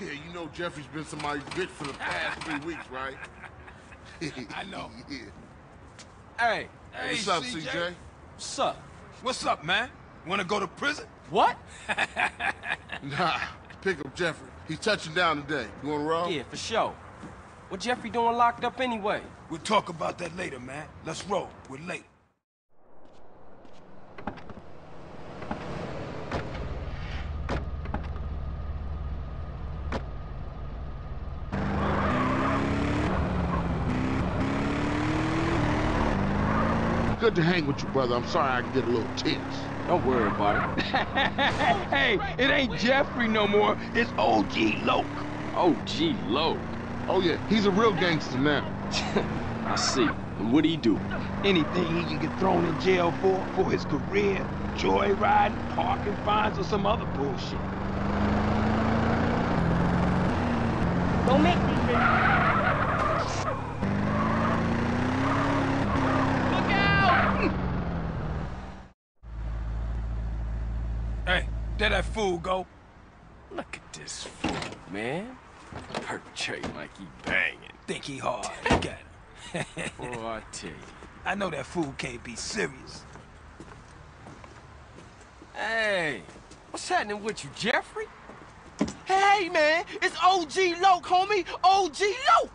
Yeah, you know Jeffrey's been somebody's bitch for the past three weeks, right? I know. yeah. Hey, Hey, What's up, CJ? CJ? what's up? What's up, man? Wanna go to prison? What? Nah, pick up Jeffrey. He's touching down today. You wanna roll? Yeah, for sure. What Jeffrey doing locked up anyway? We'll talk about that later, man. Let's roll. We're late. Good to hang with you, brother. I'm sorry I can get a little tense. Don't worry about it. hey, it ain't Jeffrey no more. It's OG Loc. Oh, gee, low. Oh yeah, he's a real gangster now. I see. And what'd he do? Anything he can get thrown in jail for, for his career, joyriding, parking fines, or some other bullshit. Don't make me Look out! Hey, there that fool go. Look at this fool, man. Perpetrating like he banging. Think he hard. Look at him. I tell you. I know that fool can't be serious. Hey, what's happening with you, Jeffrey? Hey, man, it's OG Loc, homie. OG Loc.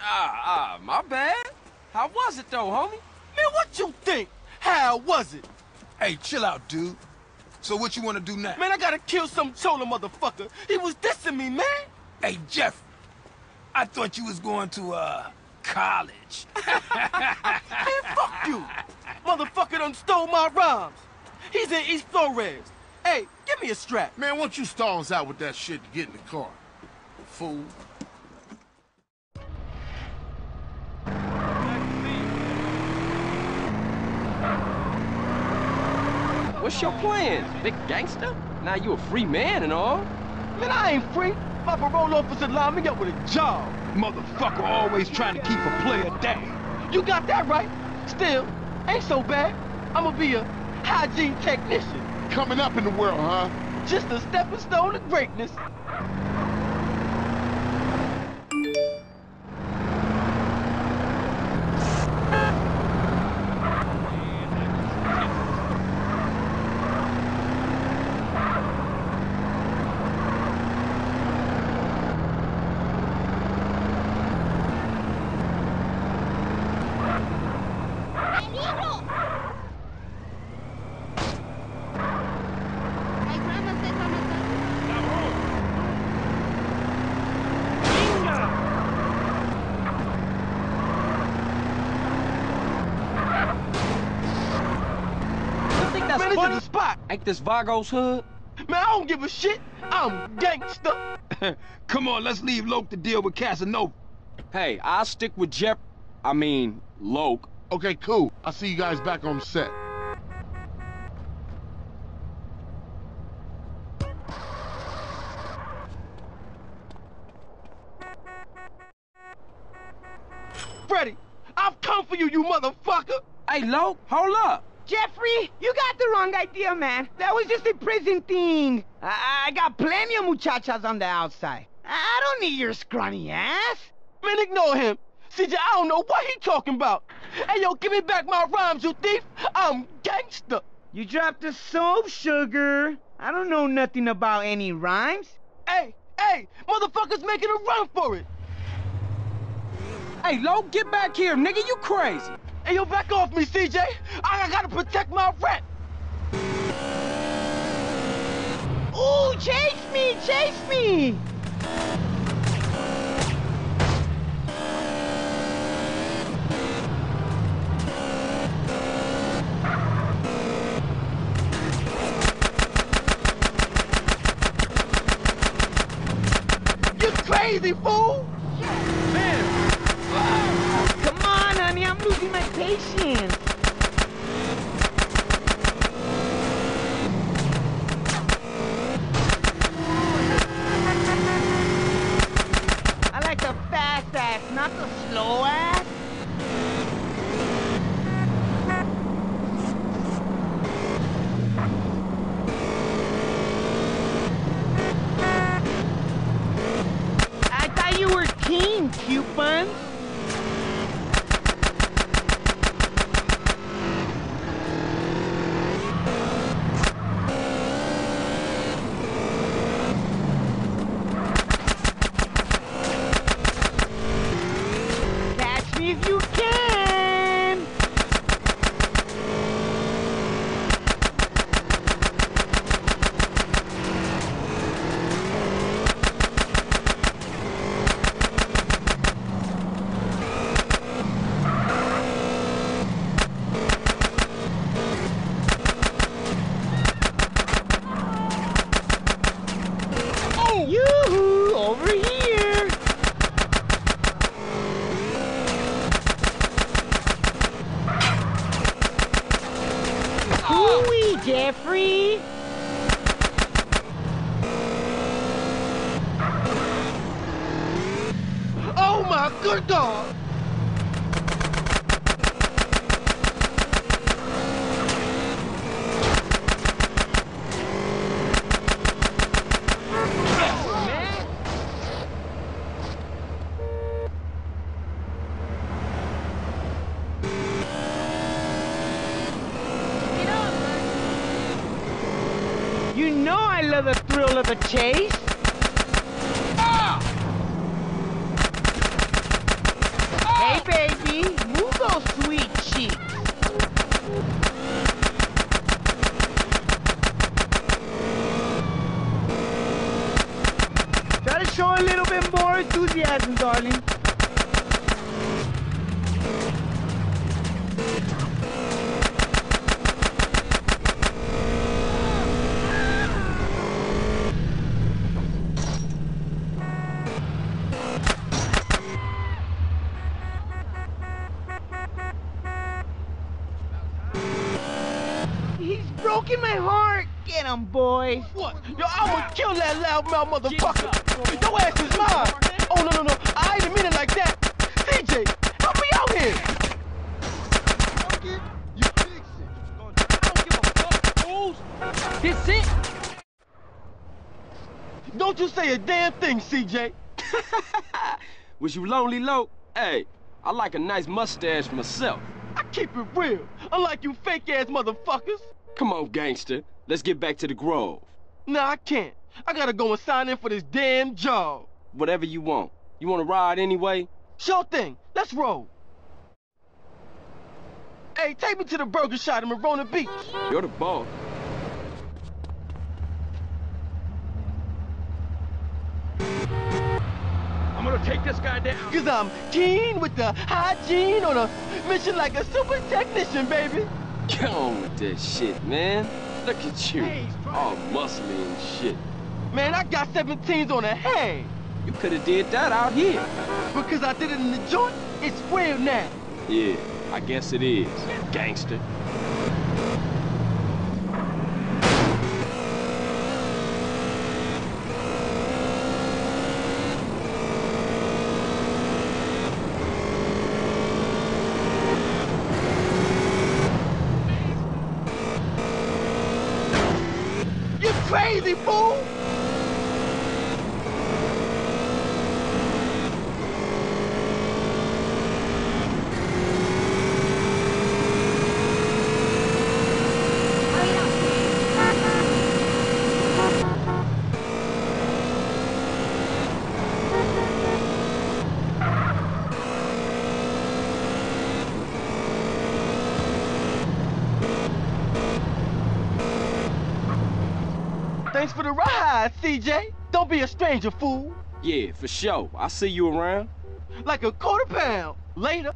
Ah, ah, my bad. How was it though, homie? Man, what you think? How was it? Hey, chill out, dude. So what you wanna do now? Man, I gotta kill some chola motherfucker. He was dissing me, man. Hey, Jeff. I thought you was going to, uh, college. Man, fuck you. Motherfucker done stole my rhymes. He's in East Flores. Hey, give me a strap. Man, why don't you stall us out with that shit to get in the car? Fool. What's your plans, big gangster? Now you a free man and all. Man, I ain't free. My parole officer lined me up with a job. Motherfucker always trying to keep a player down. You got that right. Still, ain't so bad. I'ma be a hygiene technician. Coming up in the world, huh? Just a stepping stone to greatness. My grandma says I'm a You think that's Man, this funny? is a spot. Ain't this Vagos hood? Man, I don't give a shit. I'm gangster. Come on, let's leave Loc to deal with Casanova. Hey, I'll stick with Jeff. I mean, Loc. Okay, cool. I'll see you guys back on set. Freddy, I've come for you, you motherfucker. Hey, Loc, hold up. Jeffrey, you got the wrong idea, man. That was just a prison thing. I, I got plenty of muchachas on the outside. I don't need your scrawny ass. Man, ignore him. CJ, I don't know what he talking about. Hey, yo, give me back my rhymes, you thief. I'm gangster. You dropped the soap, sugar. I don't know nothing about any rhymes. Hey, hey, motherfuckers making a run for it. Hey, Lo, get back here, nigga. You crazy. Hey, yo, back off me, CJ. Protect my rep. Ooh, chase me, chase me. You crazy fool. Come on, honey, I'm losing my patience. slower. I thought you were keen, Cupid. Good God! You know I love the thrill of a chase. Hey, baby, move those sweet cheeks. Try to show a little bit more enthusiasm, darling. Broken my heart. Get him, boys. What? Yo, I'ma kill that loudmouth motherfucker. Your ass is mine. Oh, no, no, no. I didn't mean it like that. CJ, help me out here. You fix it. This it? Don't you say a damn thing, CJ. Was you lonely, Lo? Hey, I like a nice mustache myself. I keep it real, unlike you fake-ass motherfuckers. Come on, gangster. Let's get back to the Grove. No, I can't. I gotta go and sign in for this damn job. Whatever you want. You want to ride anyway? Sure thing. Let's roll. Hey, take me to the Burger Shot in Verona Beach. You're the boss. I'm gonna take this guy down. Cause I'm keen with the hygiene on a mission like a super technician, baby. Get on with that shit, man. Look at you. All muscly and shit. Man, I got 17s on a hang. You could have did that out here. Because I did it in the joint, it's real now. Yeah, I guess it is, gangster. You crazy fool! Thanks for the ride, CJ. Don't be a stranger, fool. Yeah, for sure. I'll see you around. Like a quarter pound. Later.